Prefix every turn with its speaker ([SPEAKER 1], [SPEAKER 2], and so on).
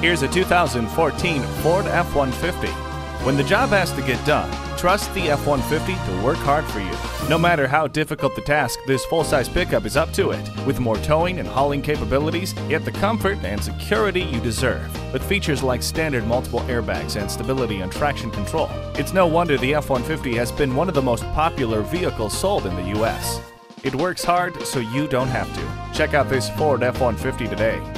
[SPEAKER 1] Here's a 2014 Ford F-150. When the job has to get done, trust the F-150 to work hard for you. No matter how difficult the task, this full-size pickup is up to it, with more towing and hauling capabilities, yet the comfort and security you deserve. With features like standard multiple airbags and stability and traction control, it's no wonder the F-150 has been one of the most popular vehicles sold in the U.S. It works hard so you don't have to. Check out this Ford F-150 today.